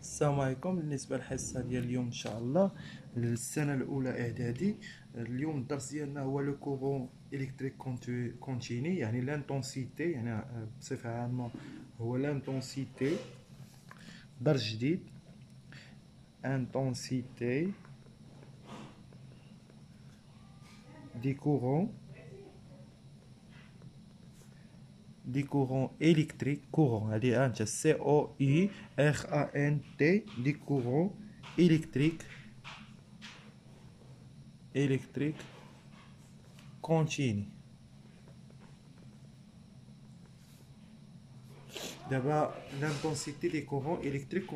السلام عليكم. بالنسبة للحصة ديال اليوم إن شاء الله للسنه الأولى إعدادي. اليوم الدرس ديالنا هو لو كورون الكتريك كونتيني يعني لانتونسيتي يعني بصفة عامة هو لانتونسيتي درس جديد. انتونسيتي دي كورون du courant électrique courant هادي انت c o u r a n t du courant électrique électrique continu دابا l'intensité du courant électrique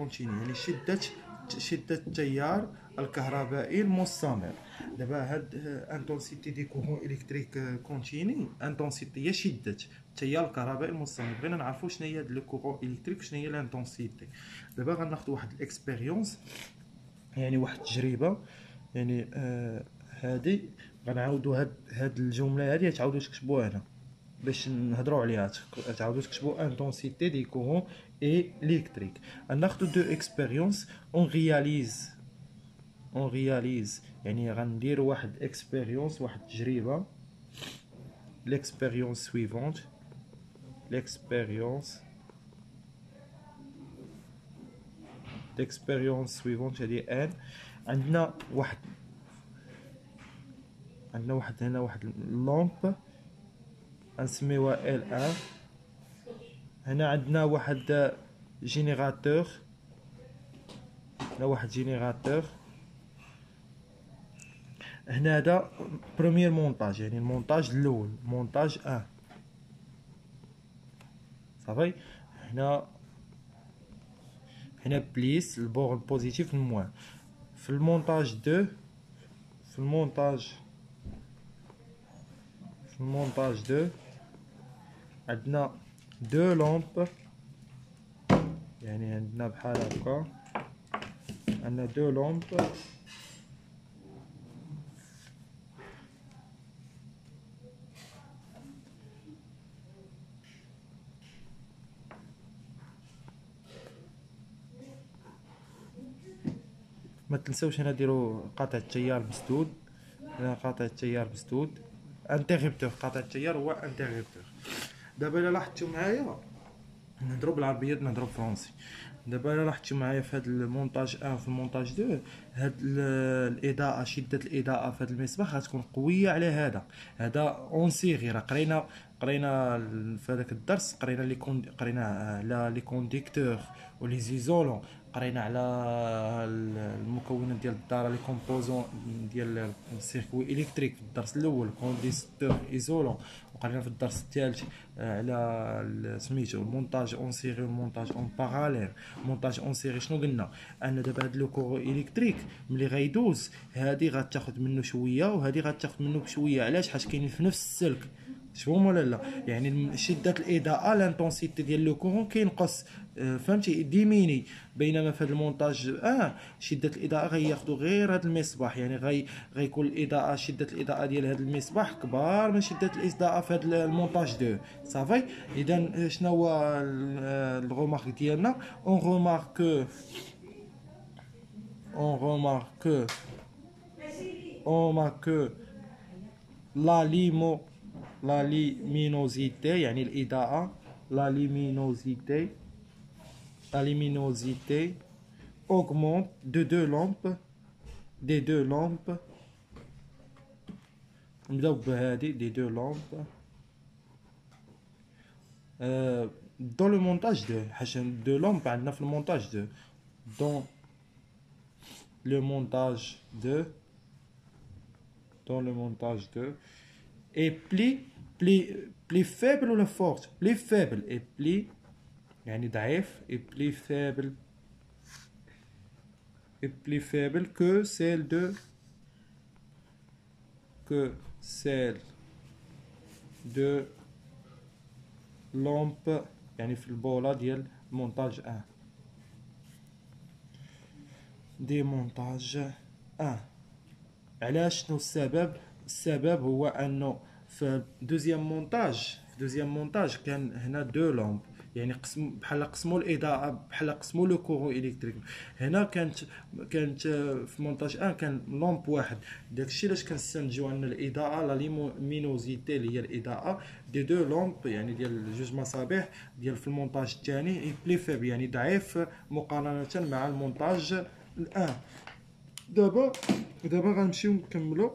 شدة التيار الكهربائي المستمر دابا هاد intensité du courant électrique continu intensité هي شدة التيار الكهربائي المستمر بغينا نعرفو شنو هي هاد le courant électrique شنو هي l'intensité دابا غناخدو واحد ال expérience يعني واحد التجربة يعني آه هادي. غنعاودو هاد هاد الجملة هادي تعاودو تكتبوها هنا. باش نهضروا عليها تعاودو تكتبوا intensité du courant électrique. ناخدو deux expériences on réalise on réalise يعني غنديرو واحد expérience واحد التجربه l'expérience suivante l'expérience l'expérience suivante هادي ان عندنا واحد عندنا واحد هنا واحد lampe غنسميوها L un هنا عندنا واحد générateur. هنا واحد جينيراتور. هنا هذا premier montage يعني المونتاج الأول montage un صافي؟ هنا هنا plus ال borne ال positive ال moins. في ال montage deux في المونتاج في ال montage deux عندنا deux lampes. يعني عندنا بحال هكا. عندنا deux lampes. ما تنساوش هنا ديروا قاطع التيار مسدود. هنا قاطع التيار مسدود. interrupteur قاطع التيار هو interrupteur دابا الا لاحظتوا معايا؟ نهضروا بالعربيه نهضروا français دابا الا لاحظتوا معايا في هذا المونتاج 1 في المونتاج 2 هاد الإضاءة شدة الإضاءة في هذا المصباح غتكون قوية على هذا. هذا en série راه قرينا قرينا في هذاك الدرس قرينا لي قرينا على les conducteurs و les isolants قرينا على المكونات ديال الدار les composants ديال ال circuit électrique في الدرس الأول conducteur isolant. وقرينا في الدرس الثالث آه، على سميتو ال montage en série وال montage en parallèle montage en série شنو قلنا؟ أن دابا هاد le courant électrique ملي غيدوز هادي غتاخد منه شوية وهادي غتاخد منه بشويه علاش؟ حيت كاينين في نفس السلك. تفهم ولا لا يعني شدة الإضاءة l'intensité ديال le courant كينقص. آه، فهمتي؟ diminue بينما في المونتاج. آه شدة الإضاءة غياخذوا غير هذا المصباح. يعني غي غيكون الإضاءة شدة الإضاءة ديال هذا المصباح كبار من شدة الاضاءه في هذا ال montage deux. صافي اذا آه، شنو هو آه، ال remarque ديالنا؟ on remarque on remarque on remarque la lumi la luminosité يعني الإضاءة la luminosité la luminosité augmente de deux lampes des deux lampes. نبداو بهادي des deux lampes dans le montage deux حاجة deux lampes عندنا في ال montage deux dans le montage deux dans le montage deux est plus plus faible ولا forte plus faible est plus يعني ضعيف est plus faible est plus faible que celle de que celle de lampe يعني في البوله ديال montage un دي montage un علاش شنو السبب السبب هو انه في deuxième montage في deuxième montage كان هنا deux lampes يعني قسم بحال قسموا الإضاءة بحال قسموا le courant électrique. هنا كانت كانت في montage un كان lampe واحد. داكشي علاش كنستنتجوا أن الإضاءة la luminosité اللي هي الإضاءة des deux lampes يعني ديال جوج مصابيح ديال في المونتاج الثاني plus faible يعني ضعيف مقارنة مع ال montage ال un. دابا دابا غنمشيو نكملو.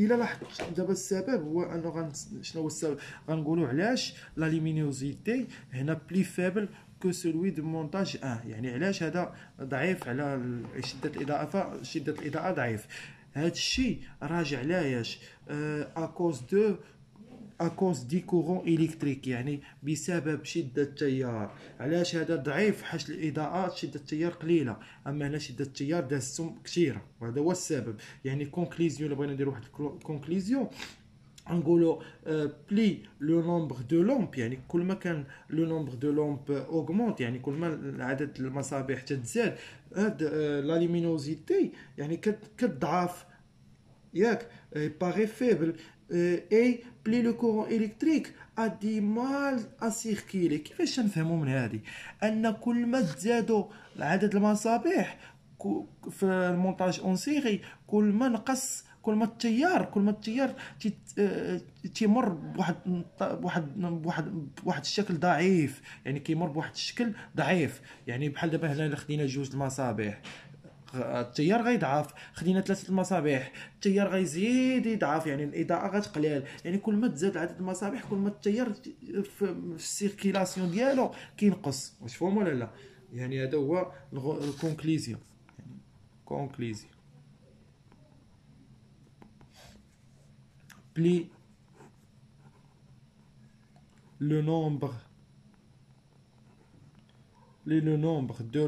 الا لاحظت دابا السبب هو أنه غن شنو هو السبب؟ غنقولوا علاش la luminosité هنا plus faible que celui de montage un يعني علاش هذا ضعيف على شدة الاضاءه شدة الاضاءه ضعيف. هذا الشيء راجع لاياش à cause de à cause du courant électrique يعني بسبب شدة التيار. علاش هذا ضعيف؟ حيت الاضاءات شدة التيار قليلة أما هنا شدة التيار دازتهم كثيرة وهذا هو السبب. يعني conclusion بغينا نديرو واحد ال conclusion نقولوا بلي le nombre de lampes يعني كل ما كان le nombre de lampes augmente يعني كل ما عدد المصابيح تتزاد هاد la luminosité يعني كتضعف ياك باغي faible et plus le courant électrique a du mal à circuler كيفاش نفهموا من هذه ان كل ما تزادوا عدد المصابيح في ال montage en série كل ما نقص كل ما التيار كل ما التيار تيمر بواحد بواحد بواحد بواحد الشكل ضعيف يعني كيمر بواحد الشكل ضعيف يعني بحال دابا هنا خدينا جوج المصابيح التيار غيضعف خدينا ثلاثة المصابيح التيار غيزيد يضعف يعني الإضاءة غتقلال يعني كل ما تزاد عدد المصابيح كل ما التيار في ال circulation ديالو كينقص. واش فهم ولا لا؟ يعني هذا هو ال conclusion يعني conclusion plus le nombre. Le nombre de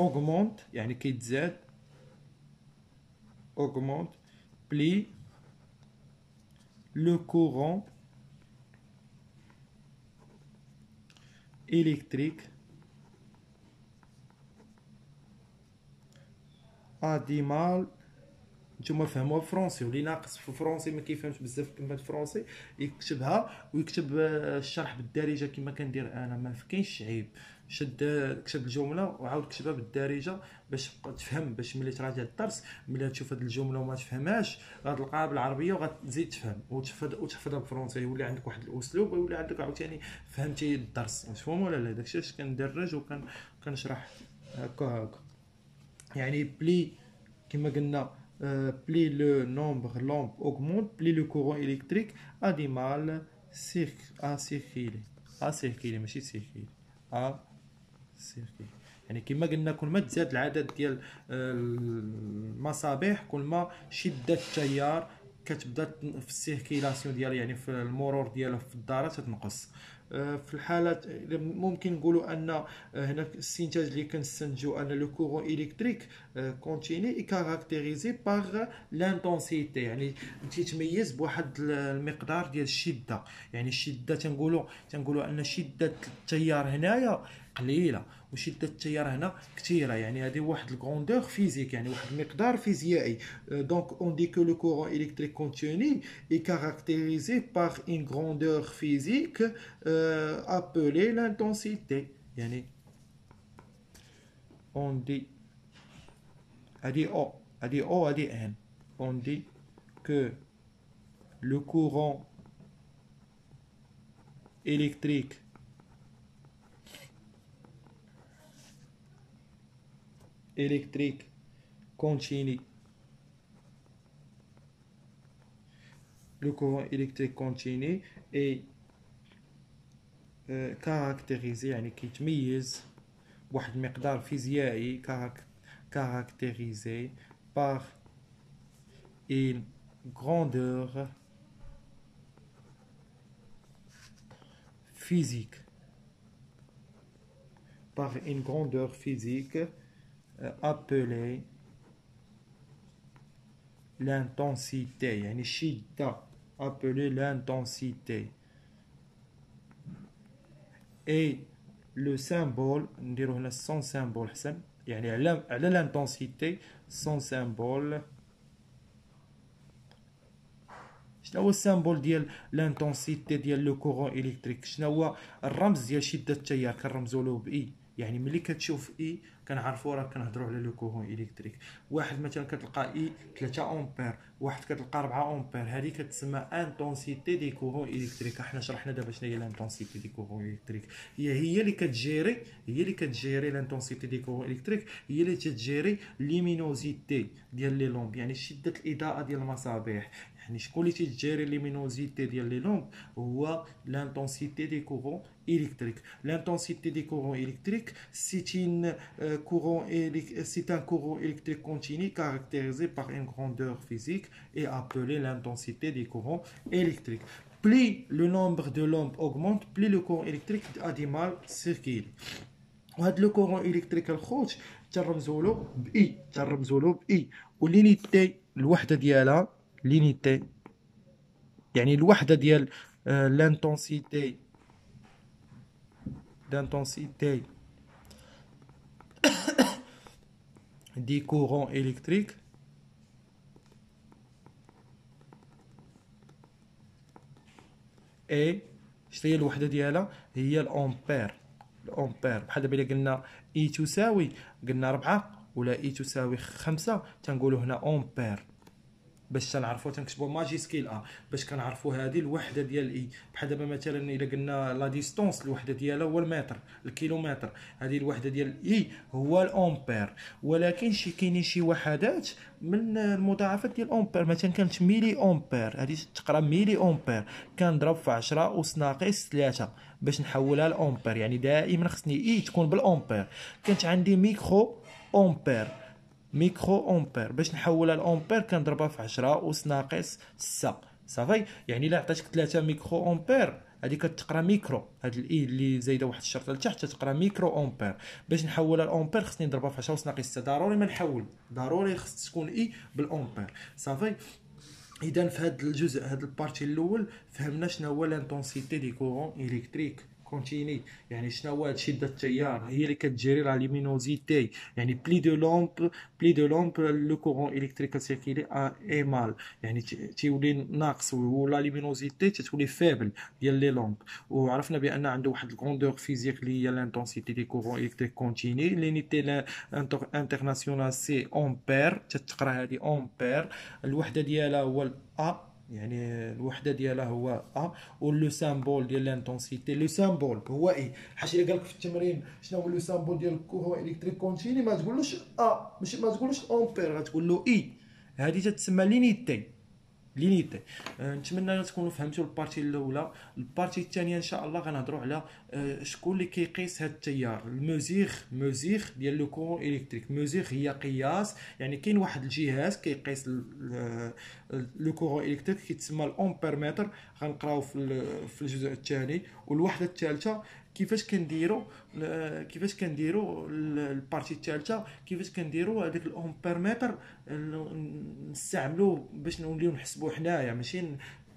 augmente يعني كيتزاد augmente plus le courant électrique a du mal نتوما فهموها بالفرونسي واللي ناقص في الفرونسي ما كيفهمش بزاف كلمات فرونسي يكتبها ويكتب الشرح بالدارجة كما كندير أنا. ما كاينش عيب. شد كتب الجملة وعاود كتبها بالدارجة باش تفهم باش ملي تراجع الدرس ملي تشوف هذه الجملة وما تفهمهاش غتلقاها بالعربية وغتزيد تفهم وتحفظ وتحفظها بالفرنسي يولي عندك واحد الأسلوب ويولي عندك عاوتاني فهمتي الدرس. مفهوم ولا لا؟ داكشي اش كندرج وكان كنشرح هكا هكا. يعني بلي كما قلنا plus le nombre lampes augmente plus le courant électrique a du mal circ à circuler à circuler ماشي circuler à circuler يعني كما قلنا كل ما تزاد العدد ديال المصابيح كل ما شده التيار كتبدا في ال circulation ديالها يعني في المرور ديالها في الدارات تنقص في الحالات ممكن نقولوا أن هنا الاستنتاج اللي كنستنتجوا أن le courant électrique continu est caractérisé par l'intensité يعني تيتميز بواحد المقدار ديال الشدة يعني الشدة تنقولوا تنقولوا أن شدة التيار هنايا قليلة. وشدة التيار هنا كثيرة. يعني هذه واحد ال grandeur physique يعني واحد المقدار فيزيائي. donc on dit que le courant électrique continu est caractérisé par une grandeur physique appelée l'intensité يعني اون دي هذه أو هذه أو هذه ان اون دي كو لو كورون électrique électrique continue. Le courant électrique continu est كاركتيريزي يعني كيتميز بواحد المقدار فيزيائي كاركتيريزي par une grandeur physique par une grandeur physique appelé l'intensité. يعني الشدة appelée l'intensité. Et le symbole نديرو هنا son symbole حسن يعني على على l'intensité son symbole. شنو هو ال symbole ديال l'intensité ديال le courant électrique شنو هو الرمز ديال شده التيار كنرمزوا له ب I يعني ملي كتشوف I كنعرفوا راه كنهضروا على le courant électrique. واحد مثلا كتلقى I 3 آمبير واحد كتلقى 4 آمبير. هذه كتسمى intensité du courant électrique حنا شرحنا دابا شنو هي l'intensité du courant électrique هي هي اللي كتجيري هي اللي كتجيري l'intensité du courant électrique هي اللي تجيري luminosité ديال les lampes. يعني شدة الإضاءة ديال المصابيح. يعني شكون اللي تيجيري ليمينوزيتي ديال لي لومب هو لانتونسيتي دي كورون électrique. L'intensité des courants électriques, c'est une euh, courant c'est un courant électrique continu caractérisé par une grandeur physique et appelé l'intensité des courants électriques. Plus le nombre de lampes augmente, plus le courant électrique a du mal à circuler. وهذا لو كورون الكتريك الخوت ترمزوا له باي ترمزوا له باي واللينيتي الوحده ديالها لينيتي. يعني الوحدة ديال لانتونسيتي d'intensité des courants électriques. اي شنو هي الوحدة ديالها هي الأمبير. الأمبير. بحال دابا قلنا اي تساوي قلنا 4 ولا اي تساوي 5 تنقولوا هنا أمبير. باش تنعرفوا تنكتبوا majuscule A باش كنعرفوا هذه الوحدة ديال I. بحال دابا مثلا إلا قلنا la distance الوحدة ديالها هو المتر الكيلومتر. هذه الوحدة ديال I هو الأمبير. ولكن شي كاينين شي وحدات من المضاعفات ديال الامبير مثلا كانت ميلي أمبير. هذه تقرا ميلي أمبير. كنضرب في 10 اس ناقص 3 باش نحولها لأمبير. يعني دائما خصني I تكون بالأمبير. كانت عندي ميكرو أمبير. ميكرو أمبير. باش نحولها لامبير كنضربها في 10 اس ناقص 6 صافي؟ يعني الا عطيتك 3 ميكرو أمبير. هذه كتقرا ميكرو. هاد ال I اللي زايدة واحد الشرطه لتحت تقرا ميكرو أمبير. باش نحولها لامبير خصني نضربها في 10 اس ناقص 6 ضروري ما نحول. ضروري خص تكون I بالأمبير. صافي؟ اذا في هذا الجزء هذا ال partie الأول فهمنا شنو هو l'intensité du courant électrique continu يعني شنو هو شده التيار هي اللي كت gérer la luminosité يعني plus de lampes plus de lampes le courant électrique circule est mal. يعني تيولي ناقص و la luminosité تتولي faible ديال les lampes وعرفنا بأن عنده واحد ال grandeur physique اللي هي l'intensité du courant électrique continu. l'unité internationale c'est ampère. تتقرا هذه أمبير. الوحدة ديالها هو A يعني الوحدة ديالها هو A و le symbole ديال l'intensité le symbole هو I حيت إلا قالك في التمرين شنو هو le symbole ديال ال courant électrique continu ما تقولوش A ماشي ما تقولوش امبير غتقول له I هذه تتسمى l'unité l'unité أه نتمنى تكونوا فهمتوا ال partie الأولى. ال partie الثانية إن شاء الله غنهضروا على أه شكون اللي كيقيس هذا التيار. ال mesure mesure ديال le courant électrique. mesure هي قياس يعني كاين واحد الجهاز كيقيس le courant électrique كيتسمى ال ampèremètre غنقراو في الجزء الثاني. والوحدة الثالثة كيفاش كنديروا كيفاش كنديروا ال partie الثالثه كيفاش كنديروا هذاك ال ampèremètre نستعملوه باش نوليو نحسبوا حنايا ماشي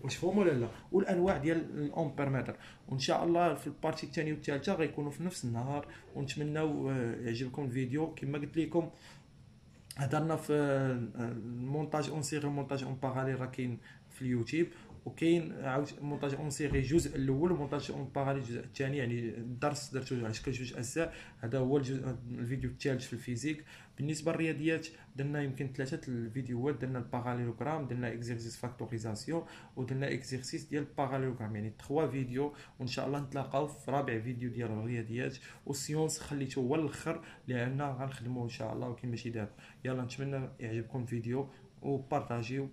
واش فهم ولا لا؟ والأنواع ديال ال ampèremètre وإن شاء الله في ال partie الثانية والثالثه غيكونوا في نفس النهار. ونتمناو يعجبكم الفيديو. كما قلت لكم هضرنا في ال montage en série montage en parallèle راه كاين في اليوتيوب. وكاين عاود montage en série الجزء الأول و montage en parallèle الجزء الثاني يعني الدرس درتو على شكل جوج اجزاء هذا هو الجزء الفيديو الثالث في ال physique. بالنسبة للرياضيات درنا يمكن ثلاثة الفيديوهات درنا ال parallélogramme درنا exercices factorisation ودرنا exercices ديال ال parallélogramme يعني 3 فيديو. وإن شاء الله نتلاقاو في رابع فيديو ديال الرياضيات. والسيونس خليته هو الأخر لأن غنخدموه إن شاء الله ولكن ماشي دابا. يلا نتمنى يعجبكم الفيديو وبارطاجيو.